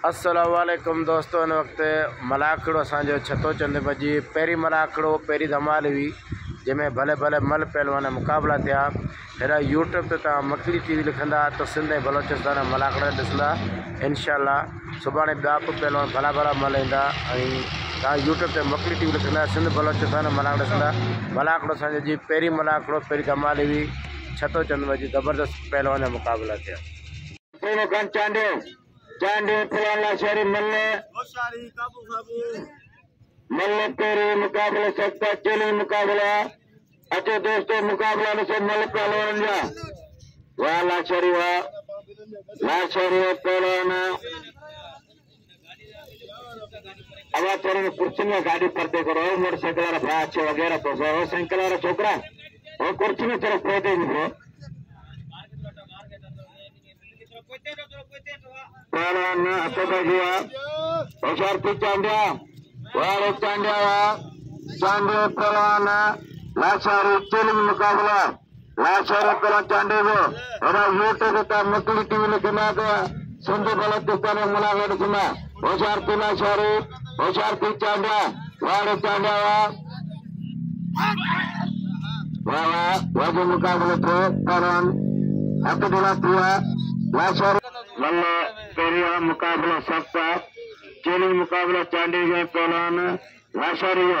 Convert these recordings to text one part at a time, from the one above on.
असलकुम दोस्तों वक़्तु मलाखड़ो असांजो छतो चंद जी पहिरीं मलाखड़ो पहिरीं धमाल हुई, जंहिंमें भले भले मल पहलवान मुक़ाबला थिया। हेॾा यूट्यूब ते तव्हां मकड़ी टी वी लिखंदा, त सिंध बलोचिस्तान मलाखड़ा ॾिसंदा इनशा सुभाणे ॿिया पहलवान भला भला मल ऐं तव्हां यूट्यूब ते मकड़ी टी वी लिखंदा, सिंध बलोचिस्तान मलाखड़ा मलाखड़ो असांजो जी पहिरीं पहिरीं धमाल हुई, छतो चंद जी ज़बरदस्त पहलवान मुक़ाबला थिया। चांदी फलाना शहरी मल्ले मल्ले पेरी मुकाबला सकता चली मुकाबला। अचो दोस्तों मुकाबला में सब मल पहलवान जा वाह। लाशरी वाह लाशरी पहलवान अब आप थोड़ी कुर्सी में गाड़ी पड़ते करो मोटरसाइकिल वाला भाई अच्छे वगैरह तो साइकिल वाला छोकरा। और कुर्सी में तरफ़ पहुँचे వాళ్ళ అక్కడికి ఒకసారి వారు చాండావా చాండే పొలవాన లాసారు తెలుగు ముఖాబుల లాసారు పొల చాండేవు ఏదో యూట్యూబ్ ముక్కుడి టీవీలకి నాకు సొంత బలతిస్తాను ములాగడుకున్నా ఒకసారి తిన్నాసారు ఒకసారి పిచ్చాండా వాడు చాండావా వాళ్ళ వజ ముఖాబులతో పొలం అక్కడ తిన वल्ला पेरिया मुकाबला सबका चेलिंग मुकाबला चांडी पहलवान वाशरिया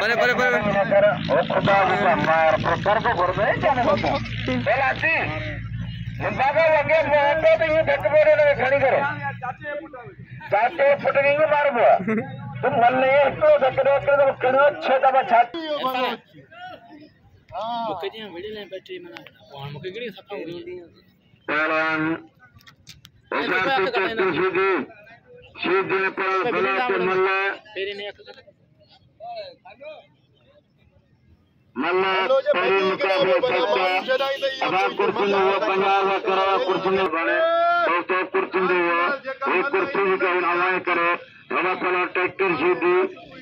করে করে করে ಮಾರ್ಬೋ ತುಂಬ ಮೊನ್ನೆ ಎಷ್ಟು ದಕ್ಕಡೆ ಹಾಕಿದ್ರೆ ಕಡೆ ಛೇದವ ಛಾತಿ ಮುಖಜಿ ಬಿಡಿಲ್ಲ ಬಟ್ಟಿ ಮನ ಮುಖಗಿರಿ ಸಪ್ಪ ಉಳಿಯೋದು ಜಯಪುರ ಗಲಾಟೆ ಮಲ್ಲ ಮಲ್ಲ ಪರಿ ಮುಕಾಬಲೆ ಸತ್ತ ಅದ ಕುರ್ತಿಂದು ಪಂಜಾಬ್ ಕರ ಕುರ್ತಿಂದು ಬಳೆ दोस्तों कुर्तिंदे हुआ तो, तो, एक कुर्ती का हवाए करे। रवापला ट्रैक्टर सीधी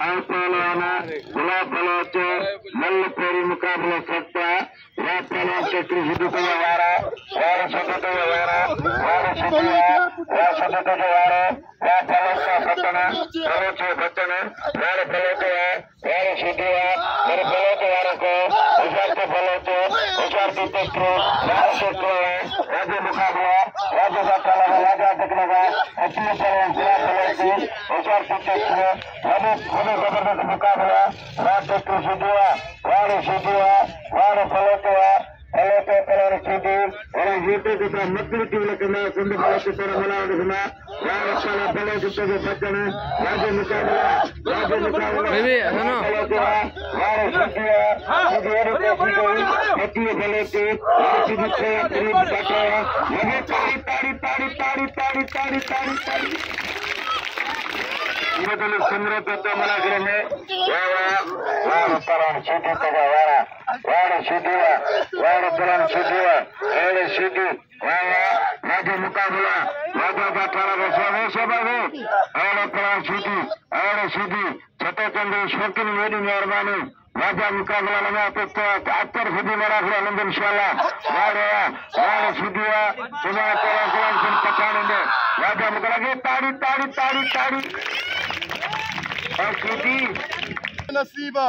आयपालाना गुलाब पलाचे मल्ल पेरी मुकाबला सत्ता ये प्रभु के कृषि को व्यवहार और सत्य को व्यवहार और सत्य और सत्य को व्यवहार और फलों का सत्तन फलों के सत्तन और फलों को है और सिद्धि है और फलों के वारों को उसार के फलों को उसार की तस्त्रो वार तस्त्रो है राज्य मुकाबला राज्य का कला है कृषि दुआ वार सिद्धि है ಶ್ರೀಕೃತ ಮಕ್ಕಳ ಕಿವಿಲಕನ ಸಂದು ಕಲಾಶಿತರ ಮಲಾವಡಿಸಿನ ರಾಮಕ್ಷಣ ಫಲಶಿಷ್ಟದ ಸಜ್ಜನ ರಾಜ್ಯ ಮುಖಾಂತರ ರಾಜ್ಯ ಮಕ್ಕಳ ಬಲಕ್ಕೆ ಮನೆ ತಾಡಿ ತಾಡಿ ತಾಡಿ ತಾಡಿ ತಾಡಿ ತಾಡಿ ತಾಡಿ ತಾಡಿ ಇವತ್ತು ಸಂದ್ರ ತತ್ವ ಮಲಾಗ್ರಹೆ ಯಾವ ಸೂಚಿಸಿದ ವಾರ Wale sudua, wale pulang sudua, wale sudu, wale maju muka bila, maju batara besar besar bahu, wale pulang sudu, wale sudu, cete kendi shokin meri nyarbanu, maju muka bila lama tu tu, atur sudu marah bila lama insyaallah, wale ya, wale sudua, cuma pulang pulang pun kacau nende, maju muka tari tari tari tari, wale sudu. Nasiba.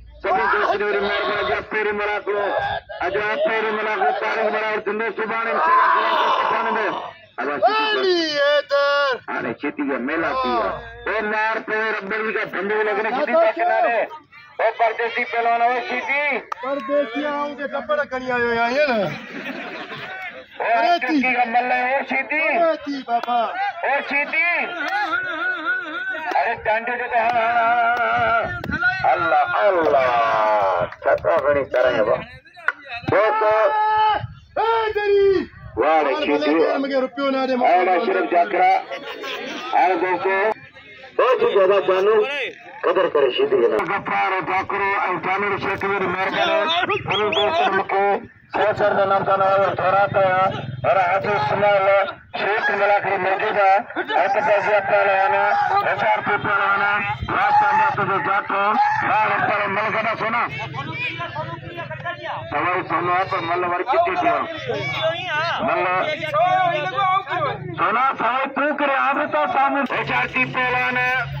सभी दोस्त जी worry महिरबानी अॼु पहिरीं मुलाक़ो अॼु पहिरीं मुलाक़ो तारीख़ बराबरि थींदो सुभाणे Ali Eder. हाणे खेती जो मेला थी ओ मार पे रबर जी का धंधे लॻने खेती था किनारे ओ परदेसी पहलवान ओ खेती परदेसी आऊँ के कपड़ा खणी आयो आहियाँ न। ओ चुटकी का मल्ल ओ खेती अरे बाबा। ओ खेती अरे डांडे जो तो हाँ हाँ हाँ। Allah Allah kasa bane tsaron ba boko hadari wala ke duro ana shirin takara an gonko ko ji gaba banu kadar karshe diga na ga fara takaro an tanar shekaru da markana an gonko सोचर ने नाम जाना है थोड़ा तो और आज उस शेख लो मौजूदा मिला बजे अपना लेना ऐसे आपके पास लेना बात करने तो जाते हो आप पर मल करना सुना तुम्हारी सुना पर मल वर कितनी थी मल सुना साहब तू करे आप तो सामने ऐसे आपके पास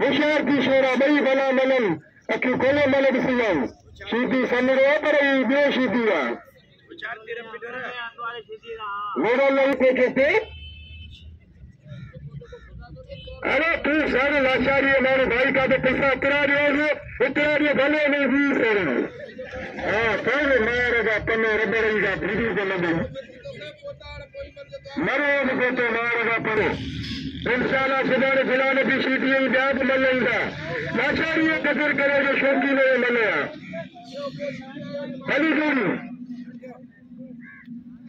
Hoşar ki şura bayi bala malam akı kola malı bismillah. Şidi samir o parayı diye şidi ya. Vural lai peki pe? Ana tüm sana laşari ya mana bayi kade pisa itirar ya ne? Itirar ya bala ne zil sana. Haa kaya maya raga tamme rabba raga pridiz bala bala. Maru ya mı kutu maya?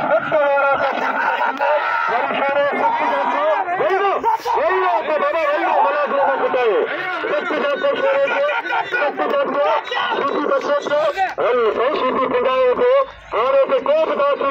सत वारा था worry शोर सत जातो वही रो वही रो त बाबा वही रो मला जो न कुटायो सत जातो शोर जो सत जातो सीधी बसो हल सही सीधी पिंडायो को हाणे ते को बि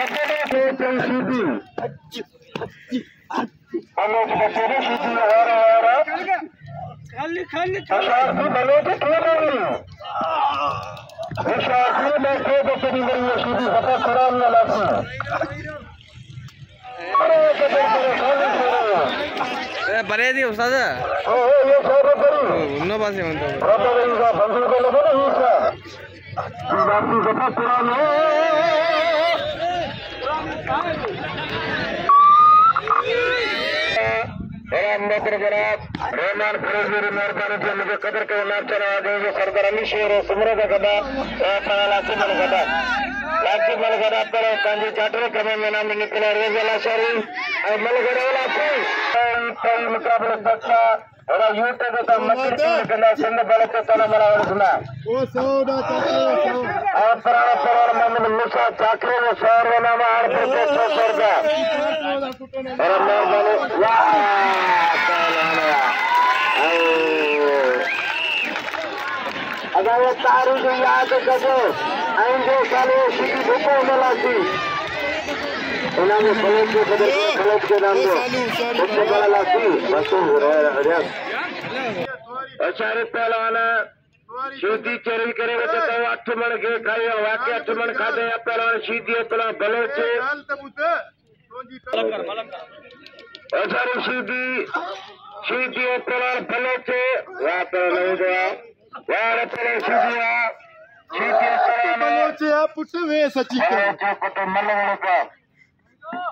कसमा को सीधी हम लोग बच्चे रहमान फिरोज मेरी मेहरबानी थी मुझे कदर के नाम चला देंगे सरदार अली शेर सुमरे का गदा लाची मल गदा लाची मल गदा पर कांजी चाटरे कमे में नाम निकला रेजा लाशारी और मल गदा मुकाबला सच्चा होड़ा यूथ को तो मक्कर चूर कंदा सिंध बल ते तन मरावण सुना ओ सौ दा चाकरे सौ और पुराणा पुराणा मोहम्मद मूसा चाकरे वो सौ रोना में हार पर के सौ सौ रुपया और मैं बोले वाह अगर ये तारीख यादि कजो ऐं जो साल उहो सिधी धुको मिलासीं इन्होंने कलेज के कदर कलेज के नाम दो उससे बड़ा लासी बस अरे अचारे पहलवान सीधी चरी करे तो तो अठ मण के खाई वाके अठ मण खादे या पहलवान सीधी पेला भले से हाल त मुते सोजी अचारे सीधी सीधी पेला भले से वा पर नहीं गया वारे पेला सीधी आ सीधी पेला बलोचे आ पुट वे सची का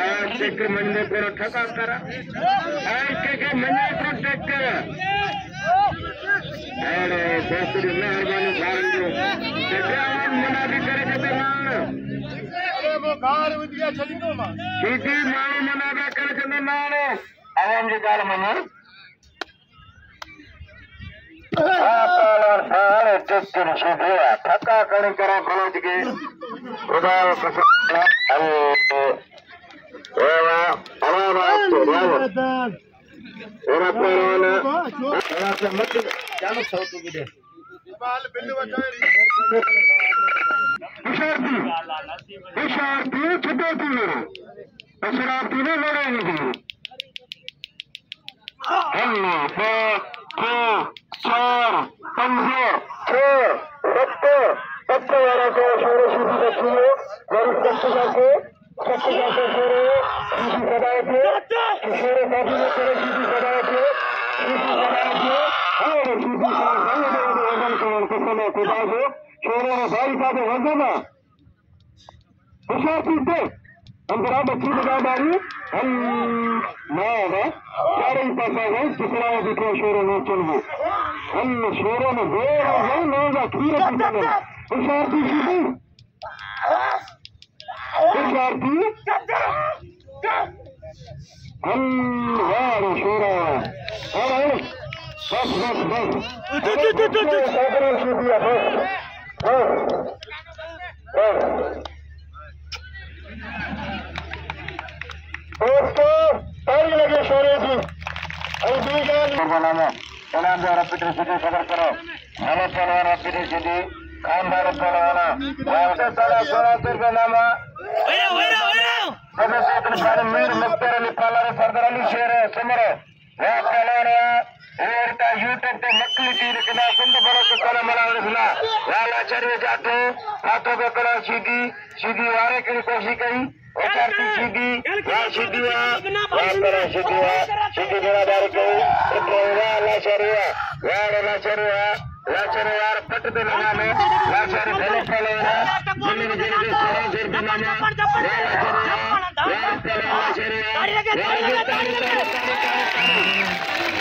आज के महीने को ठका करा। आज के को टक कर। अरे बेहतरी मेहरबानी कारण दो जैसे मना भी करे, जैसे मान अरे वो गार विदिया छड़ी नो मा सीधी माँ मना भी करे जैसे मान आवाम जी गाल मनो सारे टेस्टर सीधे ठका करी करा कॉलेज के खुदा कसम अरे ए वाह अरे वाह तो वाह Ora perona. Ora se mati. Jangan sahut tu gede. बाल बिल वटारी शोरों में चल वो हम शोरों में दो है लोग खीर पीने होशियार चीज़ सीधी होशियार चीज़ हम वाह शोरा अरे बस बस बस। है बस बस बस दोस्तों ताली लगे शोरे की। ನಿರ್ಮಲಾಮ ಕಲಾಂಜ ರಪ್ಪಿಟ್ರೆ ಸುದ್ದಿ ಸದರ್ಕರ ನಮಸ್ಕಾರ ರಪ್ಪಿಟ್ರೆ ಸುದ್ದಿ ಕಾಮದಾರ ಪ್ರಮಾಣ ಸಲ ಸೋಲಾಪುರ ನಾಮ ಸದಸ್ಯ ಮೀರ್ ಮುಕ್ತರಲ್ಲಿ ಪಾಲಾರ ಸರ್ದಾರಲ್ಲಿ ಶೇರ ಸುಮರ ಕಲಾನ ಏರಿತ ಯೂಟ್ಯೂಬ್ ತೆ ಮಕ್ಕಳು ತೀರಿಸಿದ ಸುಂದ ಬರೋದು ಕಲ ಮಲಾಡಿಸಿದ ಲಾಲಾಚಾರ್ಯ ಜಾತು ಆತೋ ಬೇಕಳ ಸಿದ್ದಿ ಸಿದ್ದಿ ವಾರಕ್ಕೆ ಕೋಶಿ ಕೈ ಸಿದ್ದಿ ಸಿದ್ದಿಯ ಸಿದ್ದಿಯ सीधी वहाँ सीधी वहाँ वहाँ पर सीधी वहाँ सीधी जनादार गई वहाँ लाचार्य वहाँ लाचार्य लाचार्य यार पट दे लगाने लाचार्य भले पहले ना जिन्हें जिन्हें सोलह सौ रुपये नामा वहाँ लाचार्य वहाँ पहले लाचार्य वहाँ ये ताली ताली ताली ताली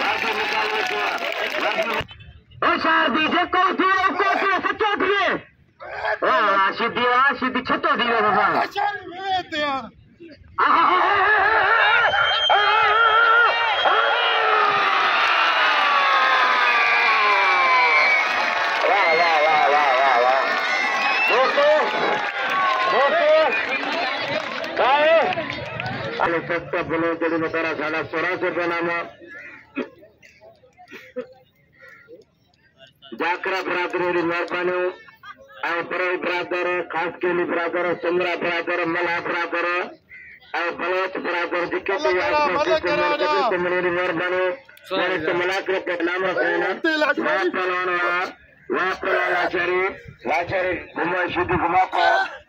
लाचार्य निकालने को ओ शारदी से कोई थी वो कोई थी सच्चो थी ओ सिद्धि वा सिद्धि छतो थी बाबा चल ते यार वाह वाह वाह वाह वाह वाह दोस्तों दोस्तों काय अरे सत्ता में साढ़ा रुपये नामा जाकरा बरादरी मेहरबानी ऐं परई बरादर ख़ासि केली बरादर मला बरादर ऐं बलोच बरादर जेके बि आसिपासि मेरी महिरबानी मेरे से मुलाकात के नाम पहलवान वाला Lapor Lachari, Lachari, Kumar Siddhi Kumako,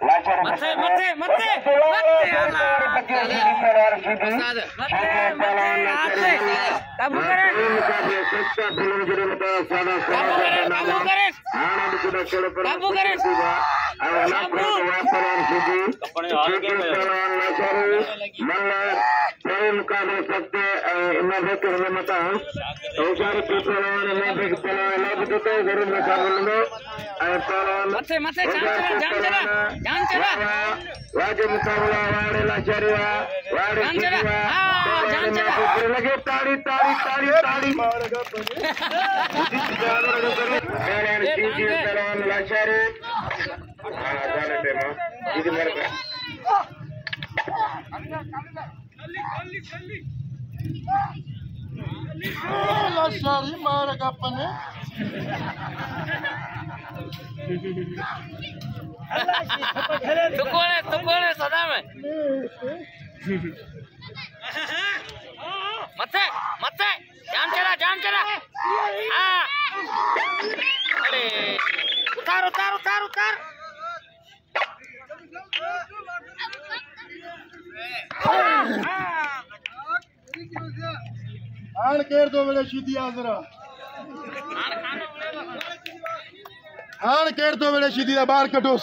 Lachari Mate, Mate, Mate, Mate, Mate, Mate, Mate, Mate, Mate, मथे मथे जान चला जान चला जान चला। वाजे मुकाबला वाड़े लाचारी वा वाड़े जान चला। हाँ जान चला। लगे ताड़ी ताड़ी ताड़ी ताड़ी। पहलवान लाचारी हाँ जाने दे माँ तू कौन है तू कौन है सदा में मथे मथे जान चला जान चला हाँ अरे उतार उतार उतार उतार। ਆਣ ਕੇਰ ਦੋ ਵੇਲੇ ਸ਼ੀਦੀ ਆਜ਼ਰਾ ਆਣ ਕੇਰ ਦੋ ਵੇਲੇ ਸ਼ੀਦੀ ਦਾ ਬਾਹਰ ਕਟੋਸ